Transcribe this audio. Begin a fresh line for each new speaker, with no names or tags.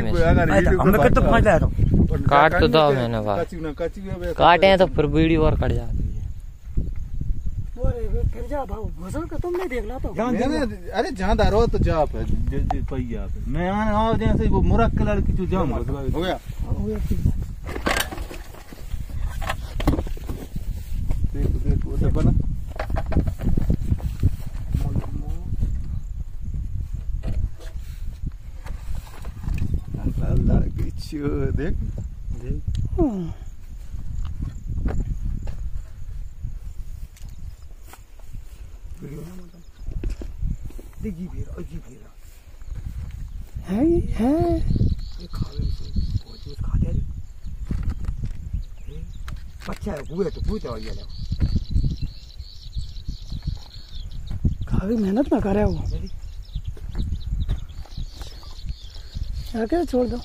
हमें कितना पहुँच रहा
काट तो दो मैंने बात। काटे हैं तो फिर बीड़ी और कट जाती है।
फिर जा भाव घुसल का तुम नहीं देख ला तो।
अरे जहाँ दारो तो जा पे जे- जे पे। मैं आने आओ जैसे वो मुरक के लड़की जो जाम हो। गया। देखो देखो वो तो बना अल्लाह अल्लाह किचो देख देख
दिगी अजी फिर
है है
ये खावे से वो खा दे बच्चा है हुए तो पूछा और ये लो
काफ़ी मेहनत ना करे वो Herkese sordum.